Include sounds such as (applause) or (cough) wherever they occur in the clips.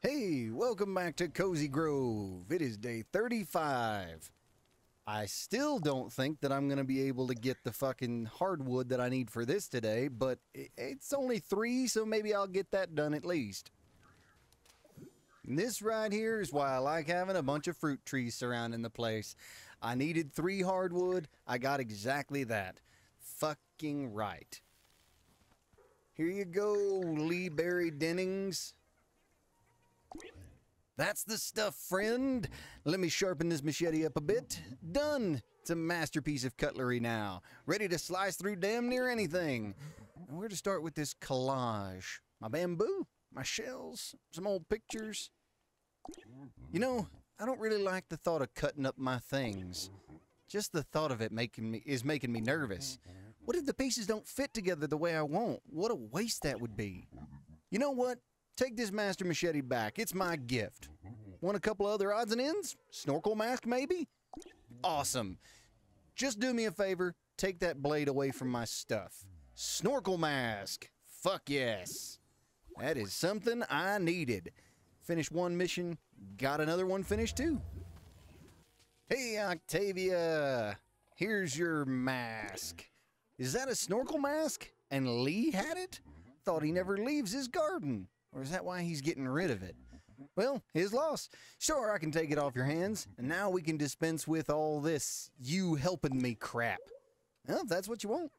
Hey, welcome back to Cozy Grove. It is day 35. I still don't think that I'm going to be able to get the fucking hardwood that I need for this today, but it's only three, so maybe I'll get that done at least. And This right here is why I like having a bunch of fruit trees surrounding the place. I needed three hardwood. I got exactly that. Fucking right. Here you go, Lee Berry Dennings. That's the stuff, friend. Let me sharpen this machete up a bit. Done. It's a masterpiece of cutlery now. Ready to slice through damn near anything. And where to start with this collage? My bamboo? My shells? Some old pictures? You know, I don't really like the thought of cutting up my things. Just the thought of it making me is making me nervous. What if the pieces don't fit together the way I want? What a waste that would be. You know what? Take this master machete back. It's my gift. Want a couple other odds and ends? Snorkel mask, maybe? Awesome. Just do me a favor. Take that blade away from my stuff. Snorkel mask. Fuck yes. That is something I needed. Finished one mission, got another one finished too. Hey, Octavia. Here's your mask. Is that a snorkel mask? And Lee had it? Thought he never leaves his garden. Or is that why he's getting rid of it? Well, his loss. Sure, I can take it off your hands, and now we can dispense with all this you helping me crap. Well, if that's what you want.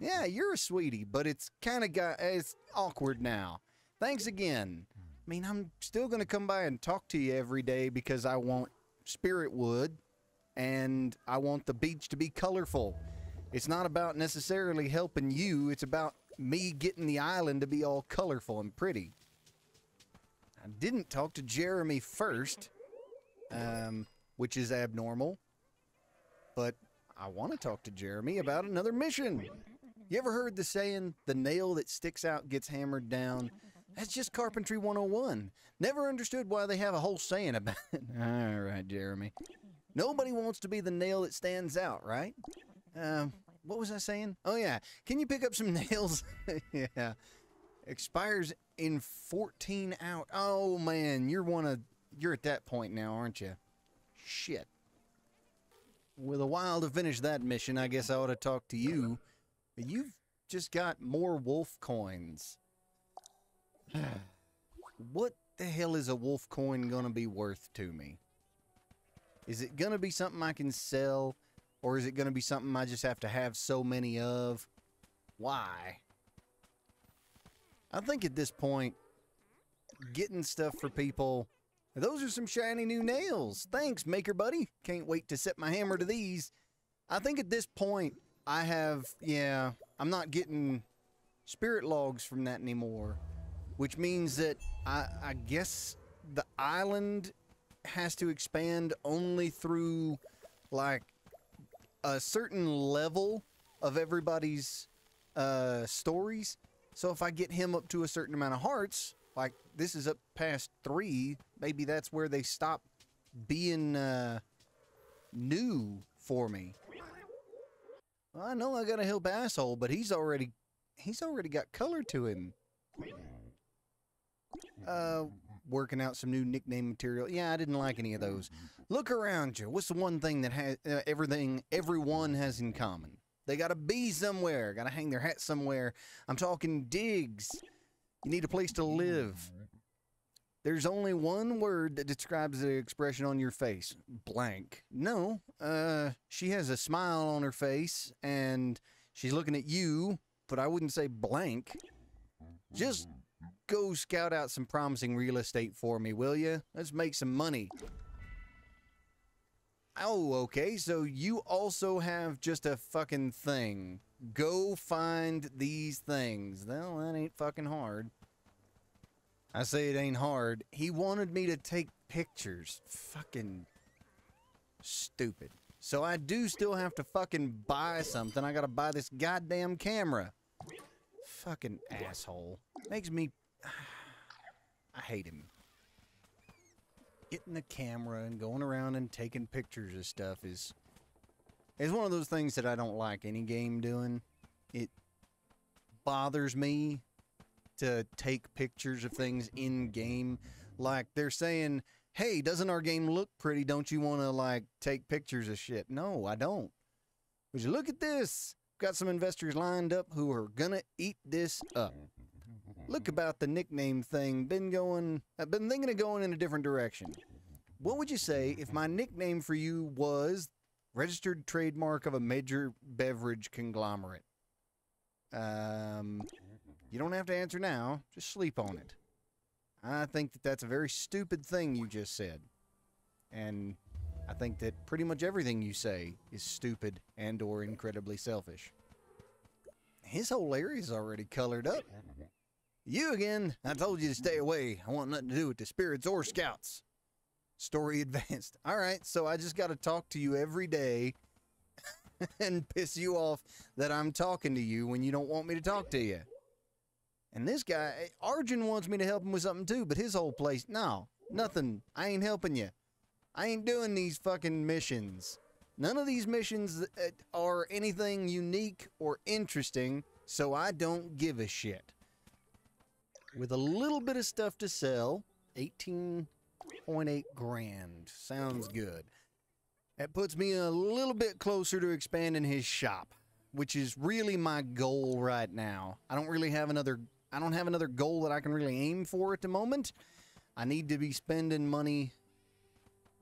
Yeah, you're a sweetie, but it's kind of got it's awkward now. Thanks again. I mean, I'm still going to come by and talk to you every day because I want spirit wood and I want the beach to be colorful. It's not about necessarily helping you, it's about me getting the island to be all colorful and pretty. I didn't talk to Jeremy first, um, which is abnormal, but I want to talk to Jeremy about another mission. You ever heard the saying, the nail that sticks out gets hammered down? That's just Carpentry 101. Never understood why they have a whole saying about (laughs) it. All right, Jeremy. Nobody wants to be the nail that stands out, right? Um, what was I saying? Oh, yeah. Can you pick up some (laughs) nails? yeah. Expires in 14 hours. Oh, man. You're one of. You're at that point now, aren't you? Shit. With a while to finish that mission, I guess I ought to talk to you. You've just got more wolf coins. (sighs) what the hell is a wolf coin going to be worth to me? Is it going to be something I can sell? Or is it going to be something I just have to have so many of? Why? I think at this point, getting stuff for people. Those are some shiny new nails. Thanks, Maker Buddy. Can't wait to set my hammer to these. I think at this point, I have, yeah, I'm not getting spirit logs from that anymore, which means that I, I guess the island has to expand only through like a certain level of everybody's uh, stories. So if I get him up to a certain amount of hearts, like this is up past three, maybe that's where they stop being uh, new for me. Well, I know I gotta help asshole, but he's already he's already got color to him. Uh, working out some new nickname material. Yeah, I didn't like any of those. Look around you. What's the one thing that has uh, everything everyone has in common? They got to be somewhere. Got to hang their hat somewhere. I'm talking digs. You need a place to live. There's only one word that describes the expression on your face. Blank. No, uh, she has a smile on her face and she's looking at you, but I wouldn't say blank. Just go scout out some promising real estate for me, will you? Let's make some money. Oh, okay, so you also have just a fucking thing. Go find these things. Well, that ain't fucking hard. I say it ain't hard. He wanted me to take pictures. Fucking stupid. So I do still have to fucking buy something. I gotta buy this goddamn camera. Fucking asshole. Makes me. (sighs) I hate him. Getting the camera and going around and taking pictures of stuff is. is one of those things that I don't like any game doing. It bothers me to take pictures of things in game. Like they're saying, "Hey, doesn't our game look pretty? Don't you want to like take pictures of shit?" No, I don't. Would you look at this? Got some investors lined up who are gonna eat this up. Look about the nickname thing. Been going. I've been thinking of going in a different direction. What would you say if my nickname for you was registered trademark of a major beverage conglomerate? Um, you don't have to answer now. Just sleep on it. I think that that's a very stupid thing you just said. And I think that pretty much everything you say is stupid and or incredibly selfish. His whole area's already colored up. You again. I told you to stay away. I want nothing to do with the spirits or scouts. Story (laughs) advanced. All right, so I just got to talk to you every day (laughs) and piss you off that I'm talking to you when you don't want me to talk to you. And this guy, eh, Arjun wants me to help him with something too, but his whole place, no, nothing. I ain't helping you. I ain't doing these fucking missions. None of these missions are anything unique or interesting, so I don't give a shit. With a little bit of stuff to sell, 18.8 grand. Sounds good. That puts me a little bit closer to expanding his shop, which is really my goal right now. I don't really have another I don't have another goal that I can really aim for at the moment. I need to be spending money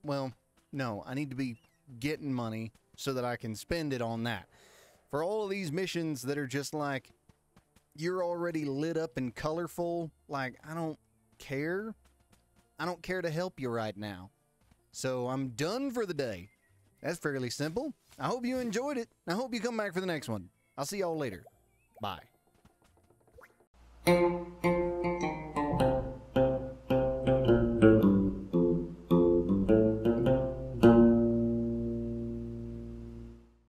well, no, I need to be getting money so that I can spend it on that. For all of these missions that are just like you're already lit up and colorful, like I don't care. I don't care to help you right now. So I'm done for the day. That's fairly simple. I hope you enjoyed it. I hope you come back for the next one. I'll see y'all later. Bye.